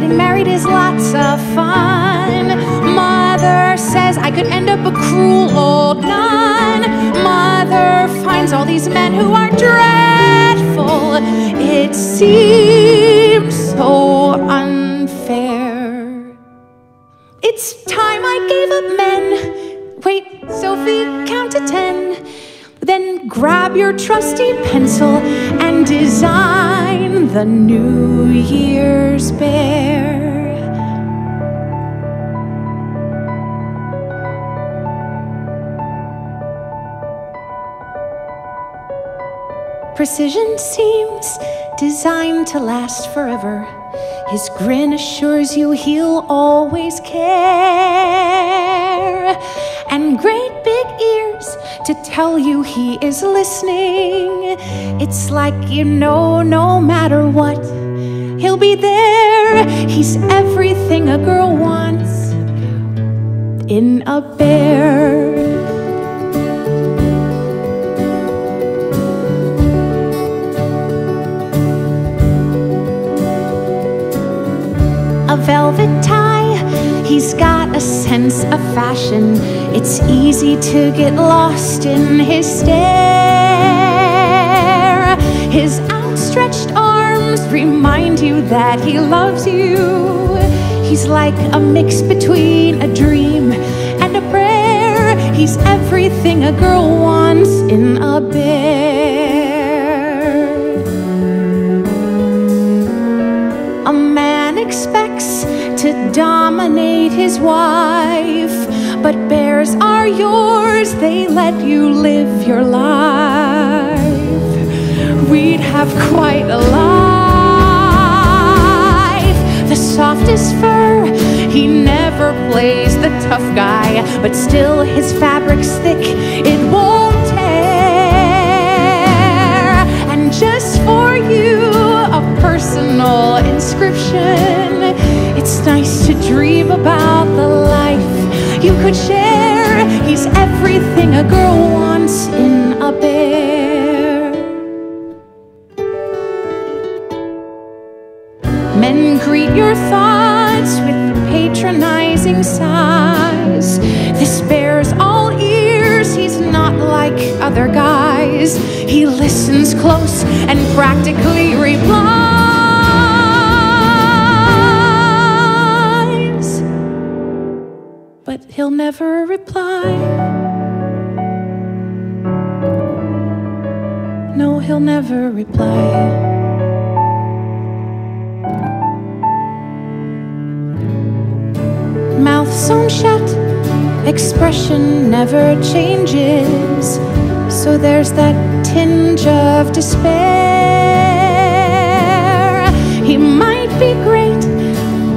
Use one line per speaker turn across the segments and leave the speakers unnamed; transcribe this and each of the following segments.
getting married is lots of fun. Mother says I could end up a cruel old nun. Mother finds all these men who are dreadful. It seems so unfair. It's time I gave up men. Wait, Sophie, count to ten. Then grab your trusty pencil and design the New Year's bear. Precision seems designed to last forever. His grin assures you he'll always care. And great big ears to tell you he is listening. It's like you know no matter what, he'll be there. He's everything a girl wants in a bear. A sense of fashion. It's easy to get lost in his stare. His outstretched arms remind you that he loves you. He's like a mix between a dream and a prayer. He's everything a girl wants in a bear. His wife, but bears are yours, they let you live your life. We'd have quite a life. The softest fur, he never plays the tough guy, but still his fabric's thick, it won't you could share. He's everything a girl wants in a bear. Men greet your thoughts with patronizing sighs. This bear's all ears, he's not like other guys. He listens close and practically replies. But he'll never reply. No, he'll never reply. mouth sewn shut, expression never changes. So there's that tinge of despair. He might be great,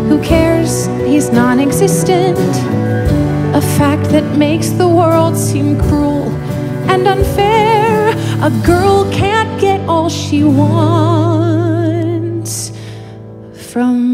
who cares? He's non existent. A fact that makes the world seem cruel and unfair. A girl can't get all she wants from